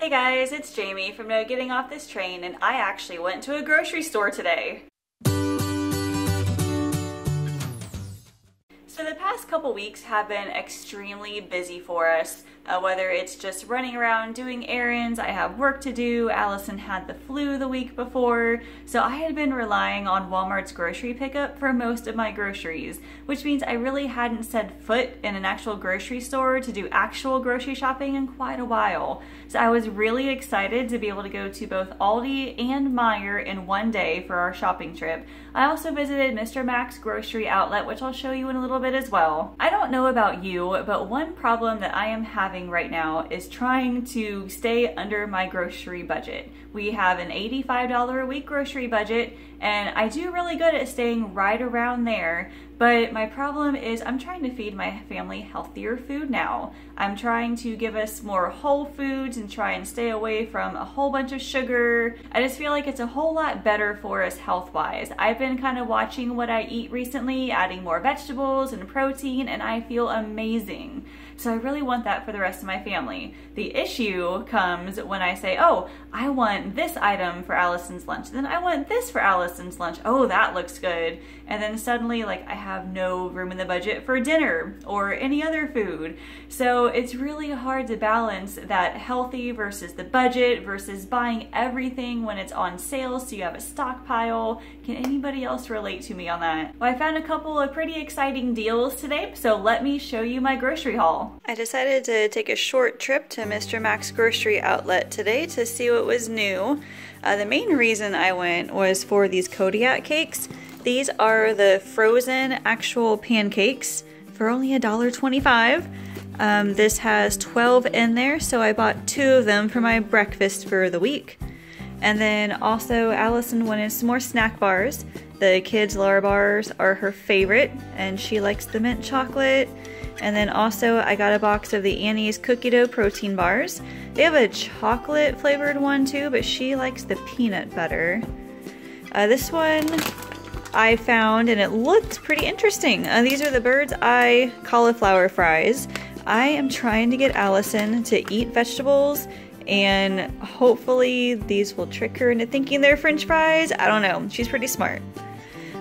Hey guys, it's Jamie from No Getting Off This Train and I actually went to a grocery store today. So the past couple weeks have been extremely busy for us. Uh, whether it's just running around doing errands, I have work to do, Allison had the flu the week before, so I had been relying on Walmart's grocery pickup for most of my groceries, which means I really hadn't set foot in an actual grocery store to do actual grocery shopping in quite a while. So I was really excited to be able to go to both Aldi and Meijer in one day for our shopping trip. I also visited Mr. Max grocery outlet, which I'll show you in a little bit as well. I don't know about you, but one problem that I am having having right now is trying to stay under my grocery budget. We have an $85 a week grocery budget and I do really good at staying right around there, but my problem is I'm trying to feed my family healthier food now. I'm trying to give us more whole foods and try and stay away from a whole bunch of sugar. I just feel like it's a whole lot better for us health-wise. I've been kind of watching what I eat recently, adding more vegetables and protein, and I feel amazing. So I really want that for the rest of my family. The issue comes when I say, oh, I want this item for Allison's lunch. Then I want this for Allison's lunch. Oh, that looks good. And then suddenly like I have no room in the budget for dinner or any other food. So it's really hard to balance that healthy versus the budget versus buying everything when it's on sale so you have a stockpile. Can anybody else relate to me on that? Well, I found a couple of pretty exciting deals today, so let me show you my grocery haul. I decided to take a short trip to Mr. Max Grocery Outlet today to see what was new. Uh, the main reason I went was for these Kodiak cakes. These are the frozen actual pancakes for only $1.25. Um, this has 12 in there, so I bought two of them for my breakfast for the week. And then also Allison wanted some more snack bars. The kids' Larabars are her favorite, and she likes the mint chocolate. And then also I got a box of the Annie's cookie dough protein bars. They have a chocolate flavored one too, but she likes the peanut butter. Uh, this one I found and it looked pretty interesting. Uh, these are the Birds Eye cauliflower fries. I am trying to get Allison to eat vegetables and hopefully these will trick her into thinking they're french fries. I don't know. She's pretty smart.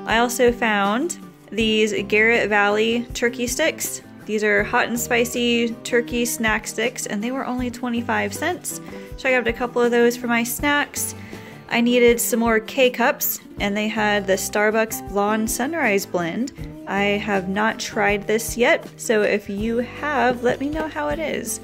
I also found these Garrett Valley turkey sticks. These are hot and spicy turkey snack sticks, and they were only 25 cents. So I grabbed a couple of those for my snacks. I needed some more K-Cups, and they had the Starbucks Blonde Sunrise Blend. I have not tried this yet, so if you have, let me know how it is.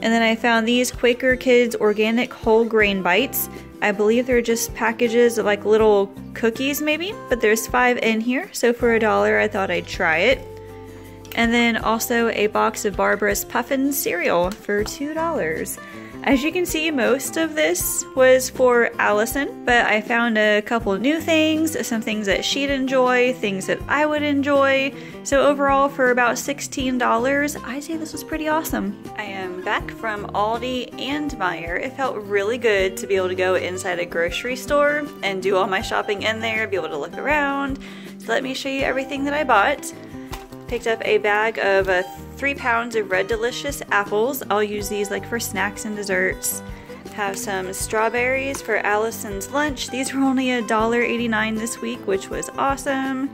And then I found these Quaker Kids Organic Whole Grain Bites. I believe they're just packages of like little cookies maybe, but there's five in here, so for a dollar I thought I'd try it. And then also a box of Barbara's Puffin cereal for $2. As you can see, most of this was for Allison, but I found a couple new things, some things that she'd enjoy, things that I would enjoy. So overall, for about $16, I'd say this was pretty awesome. I am back from Aldi and Meijer. It felt really good to be able to go inside a grocery store and do all my shopping in there, be able to look around. So let me show you everything that I bought. Picked up a bag of uh, three pounds of Red Delicious apples. I'll use these like for snacks and desserts. Have some strawberries for Allison's lunch. These were only $1.89 this week, which was awesome.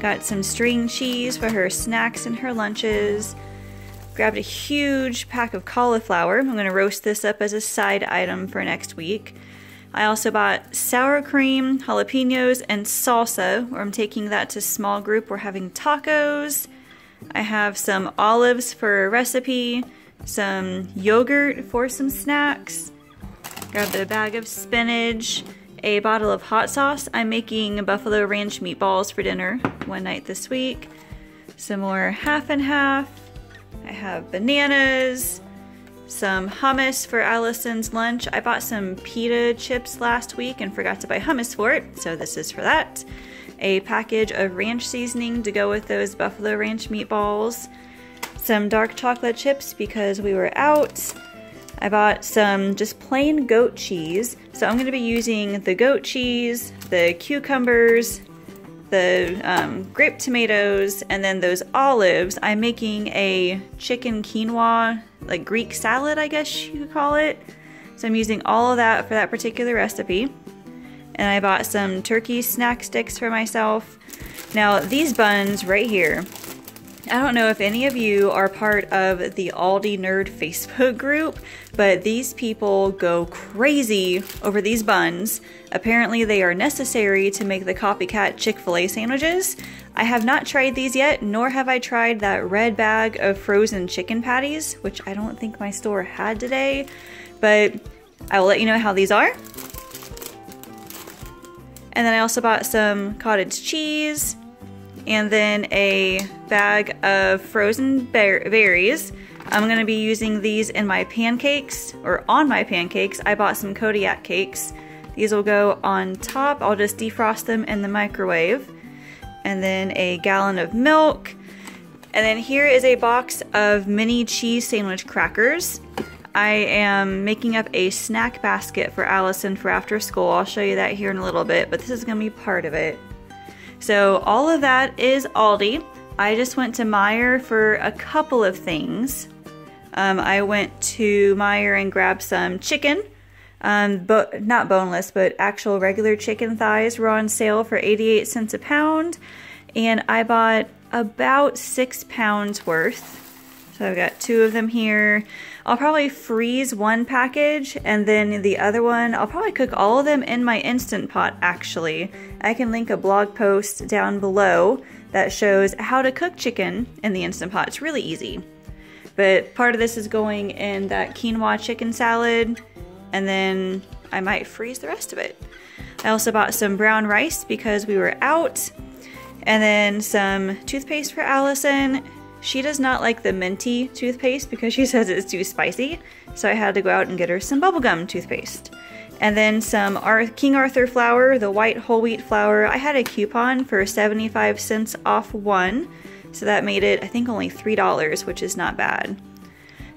Got some string cheese for her snacks and her lunches. Grabbed a huge pack of cauliflower. I'm to roast this up as a side item for next week. I also bought sour cream, jalapenos, and salsa, where I'm taking that to small group. We're having tacos. I have some olives for a recipe, some yogurt for some snacks. Grabbed a bag of spinach, a bottle of hot sauce. I'm making buffalo ranch meatballs for dinner one night this week. Some more half and half. I have bananas, some hummus for Allison's lunch. I bought some pita chips last week and forgot to buy hummus for it, so this is for that. A package of ranch seasoning to go with those buffalo ranch meatballs. Some dark chocolate chips because we were out. I bought some just plain goat cheese. So I'm going to be using the goat cheese, the cucumbers, the um, grape tomatoes, and then those olives. I'm making a chicken quinoa like Greek salad, I guess you could call it. So I'm using all of that for that particular recipe. And I bought some turkey snack sticks for myself. Now these buns right here, I don't know if any of you are part of the Aldi Nerd Facebook group, but these people go crazy over these buns. Apparently, they are necessary to make the copycat Chick fil A sandwiches. I have not tried these yet, nor have I tried that red bag of frozen chicken patties, which I don't think my store had today, but I will let you know how these are. And then I also bought some cottage cheese, and then a bag of frozen berries. I'm gonna be using these in my pancakes, or on my pancakes. I bought some Kodiak cakes. These will go on top. I'll just defrost them in the microwave. And then a gallon of milk. And then here is a box of mini cheese sandwich crackers. I am making up a snack basket for Allison for after school. I'll show you that here in a little bit, but this is gonna be part of it. So all of that is Aldi. I just went to Meijer for a couple of things. Um, I went to Meijer and grabbed some chicken. Um, but not boneless, but actual regular chicken thighs were on sale for 88 cents a pound. And I bought about six pounds worth. So I've got two of them here. I'll probably freeze one package and then the other one, I'll probably cook all of them in my Instant Pot actually. I can link a blog post down below that shows how to cook chicken in the Instant Pot. It's really easy. But part of this is going in that quinoa chicken salad and then I might freeze the rest of it. I also bought some brown rice because we were out and then some toothpaste for Allison she does not like the minty toothpaste because she says it's too spicy, so I had to go out and get her some bubblegum toothpaste. And then some Ar King Arthur flour, the white whole wheat flour. I had a coupon for 75 cents off one, so that made it, I think, only $3, which is not bad.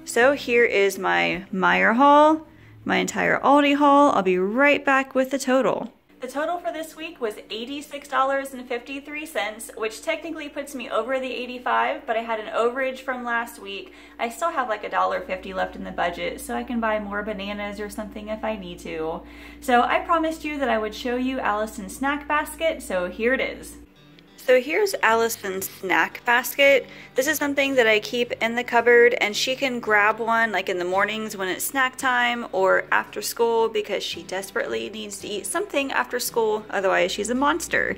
So here is my Meijer haul, my entire Aldi haul. I'll be right back with the total. The total for this week was $86.53, which technically puts me over the 85, but I had an overage from last week. I still have like $1.50 left in the budget, so I can buy more bananas or something if I need to. So I promised you that I would show you Allison's snack basket, so here it is. So here's Allison's snack basket. This is something that I keep in the cupboard and she can grab one like in the mornings when it's snack time or after school because she desperately needs to eat something after school, otherwise she's a monster.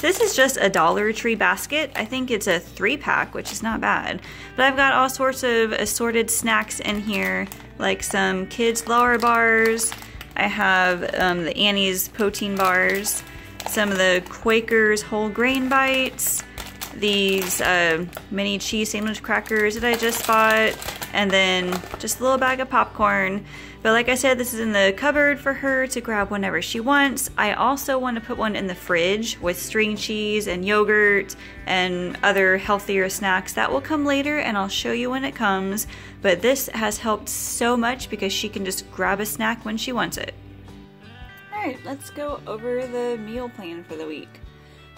This is just a Dollar Tree basket. I think it's a three pack, which is not bad. But I've got all sorts of assorted snacks in here, like some kids' Larabars. I have um, the Annie's protein bars some of the Quakers whole grain bites, these uh, mini cheese sandwich crackers that I just bought, and then just a little bag of popcorn. But like I said, this is in the cupboard for her to grab whenever she wants. I also want to put one in the fridge with string cheese and yogurt and other healthier snacks. That will come later and I'll show you when it comes. But this has helped so much because she can just grab a snack when she wants it. Alright, let's go over the meal plan for the week.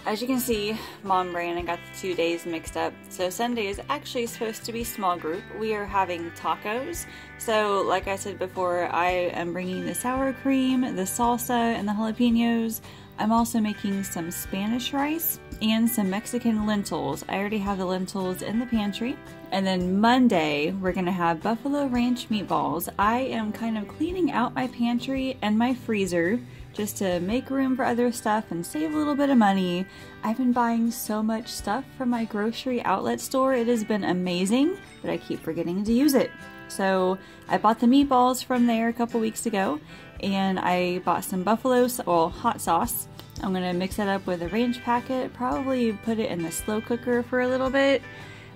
As you can see, mom brain, I got the two days mixed up. So Sunday is actually supposed to be small group. We are having tacos. So like I said before, I am bringing the sour cream, the salsa, and the jalapenos. I'm also making some Spanish rice and some Mexican lentils. I already have the lentils in the pantry. And then Monday, we're gonna have buffalo ranch meatballs. I am kind of cleaning out my pantry and my freezer just to make room for other stuff and save a little bit of money. I've been buying so much stuff from my grocery outlet store. It has been amazing, but I keep forgetting to use it. So I bought the meatballs from there a couple weeks ago and I bought some buffalo, well, hot sauce. I'm gonna mix it up with a ranch packet, probably put it in the slow cooker for a little bit.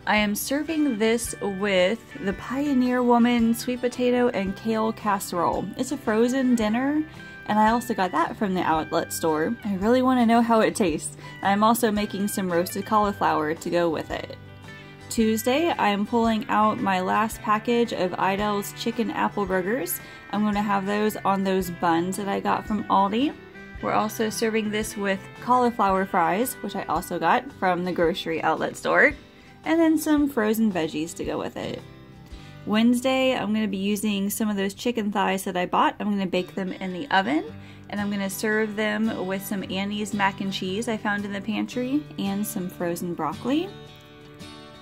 I am serving this with the Pioneer Woman sweet potato and kale casserole. It's a frozen dinner and I also got that from the outlet store. I really want to know how it tastes. I'm also making some roasted cauliflower to go with it. Tuesday, I am pulling out my last package of Aidells chicken apple burgers. I'm going to have those on those buns that I got from Aldi. We're also serving this with cauliflower fries, which I also got from the grocery outlet store and then some frozen veggies to go with it. Wednesday, I'm going to be using some of those chicken thighs that I bought. I'm going to bake them in the oven and I'm going to serve them with some Annie's mac and cheese I found in the pantry and some frozen broccoli.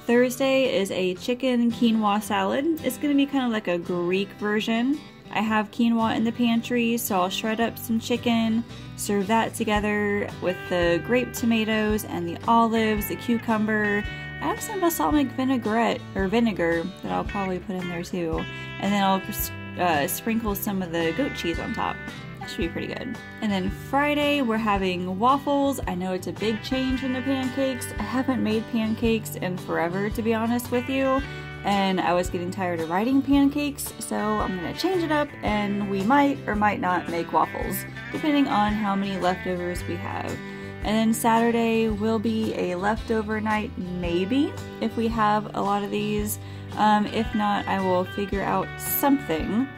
Thursday is a chicken quinoa salad. It's going to be kind of like a Greek version. I have quinoa in the pantry, so I'll shred up some chicken, serve that together with the grape tomatoes and the olives, the cucumber. I have some balsamic vinaigrette or vinegar that I'll probably put in there too. And then I'll uh, sprinkle some of the goat cheese on top. Should be pretty good. And then Friday, we're having waffles. I know it's a big change from the pancakes. I haven't made pancakes in forever, to be honest with you and I was getting tired of writing pancakes, so I'm gonna change it up and we might or might not make waffles, depending on how many leftovers we have. And then Saturday will be a leftover night, maybe, if we have a lot of these. Um, if not, I will figure out something.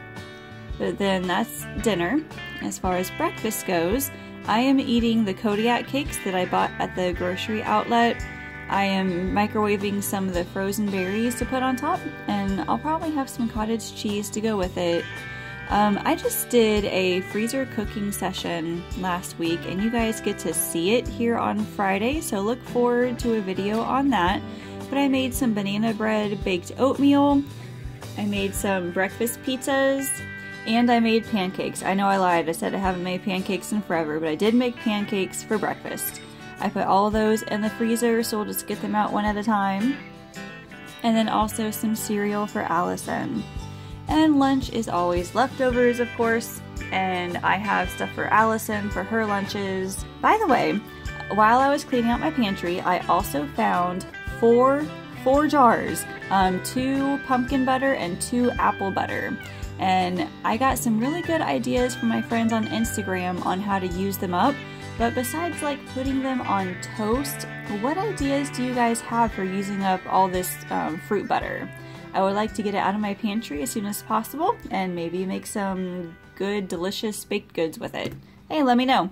But then that's dinner. As far as breakfast goes, I am eating the Kodiak cakes that I bought at the grocery outlet I am microwaving some of the frozen berries to put on top, and I'll probably have some cottage cheese to go with it. Um, I just did a freezer cooking session last week, and you guys get to see it here on Friday, so look forward to a video on that. But I made some banana bread baked oatmeal, I made some breakfast pizzas, and I made pancakes. I know I lied, I said I haven't made pancakes in forever, but I did make pancakes for breakfast. I put all those in the freezer, so we'll just get them out one at a time. And then also some cereal for Allison. And lunch is always leftovers, of course, and I have stuff for Allison for her lunches. By the way, while I was cleaning out my pantry, I also found four four jars, um, two pumpkin butter and two apple butter. And I got some really good ideas from my friends on Instagram on how to use them up. But besides like putting them on toast, what ideas do you guys have for using up all this um, fruit butter? I would like to get it out of my pantry as soon as possible and maybe make some good delicious baked goods with it. Hey, let me know.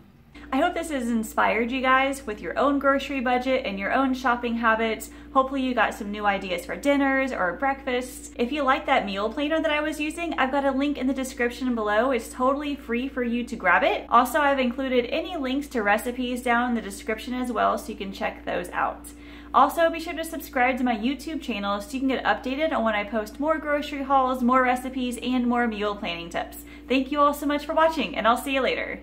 I hope this has inspired you guys with your own grocery budget and your own shopping habits. Hopefully you got some new ideas for dinners or breakfasts. If you like that meal planner that I was using, I've got a link in the description below. It's totally free for you to grab it. Also, I've included any links to recipes down in the description as well so you can check those out. Also, be sure to subscribe to my YouTube channel so you can get updated on when I post more grocery hauls, more recipes, and more meal planning tips. Thank you all so much for watching, and I'll see you later.